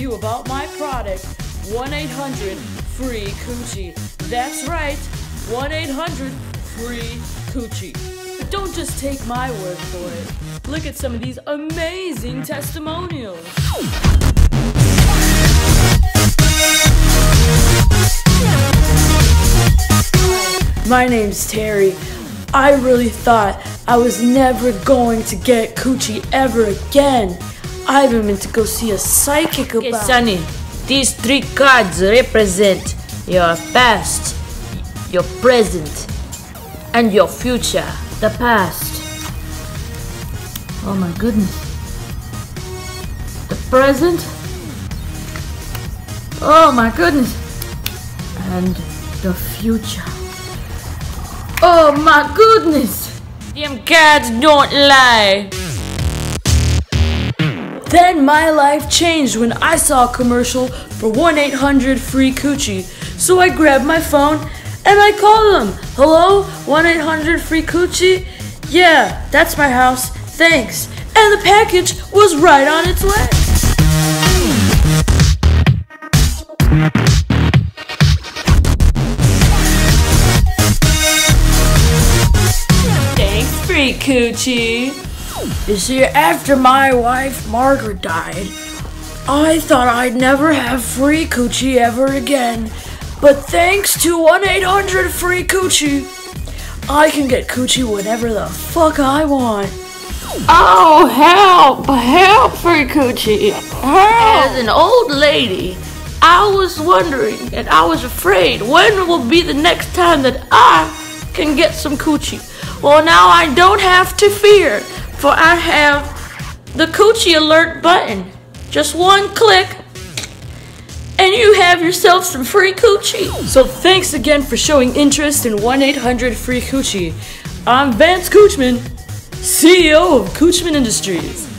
you about my product, 1 800 Free Coochie. That's right, 1 800 Free Coochie. But don't just take my word for it. Look at some of these amazing testimonials. My name's Terry. I really thought I was never going to get coochie ever again. I've been meant to go see a psychic about. Okay, Sonny, these three cards represent your past, your present, and your future. The past. Oh my goodness. The present. Oh my goodness. And the future. Oh my goodness. Them cards don't lie. Then my life changed when I saw a commercial for 1 800 Free Coochie. So I grabbed my phone and I called them. Hello, 1 800 Free Coochie? Yeah, that's my house. Thanks. And the package was right on its way. Thanks, Free Coochie. You see, after my wife Margaret died, I thought I'd never have free coochie ever again. But thanks to 1 800 Free Coochie, I can get coochie whenever the fuck I want. Oh, help! Help, Free Coochie! As an old lady, I was wondering and I was afraid when will be the next time that I can get some coochie. Well, now I don't have to fear, for I have the coochie alert button. Just one click, and you have yourself some free coochie. So thanks again for showing interest in 1 800 Free Coochie. I'm Vance Coochman, CEO of Coochman Industries.